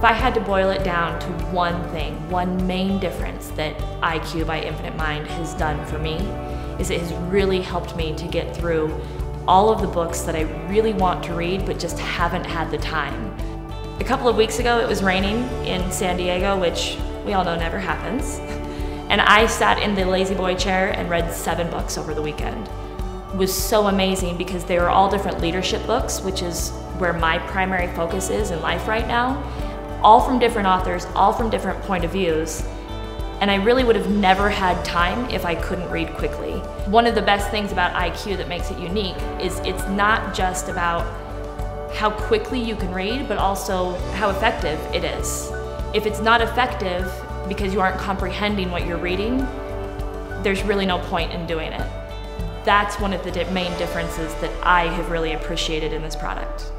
If I had to boil it down to one thing, one main difference that eyeQ by Infinite Mind has done for me, is it has really helped me to get through all of the books that I really want to read but just haven't had the time. A couple of weeks ago it was raining in San Diego, which we all know never happens. And I sat in the La-Z-Boy chair and read seven books over the weekend. It was so amazing because they were all different leadership books, which is where my primary focus is in life right now. All from different authors, all from different point of views. And I really would have never had time if I couldn't read quickly. One of the best things about eyeQ that makes it unique is it's not just about how quickly you can read, but also how effective it is. If it's not effective because you aren't comprehending what you're reading, there's really no point in doing it. That's one of the main differences that I have really appreciated in this product.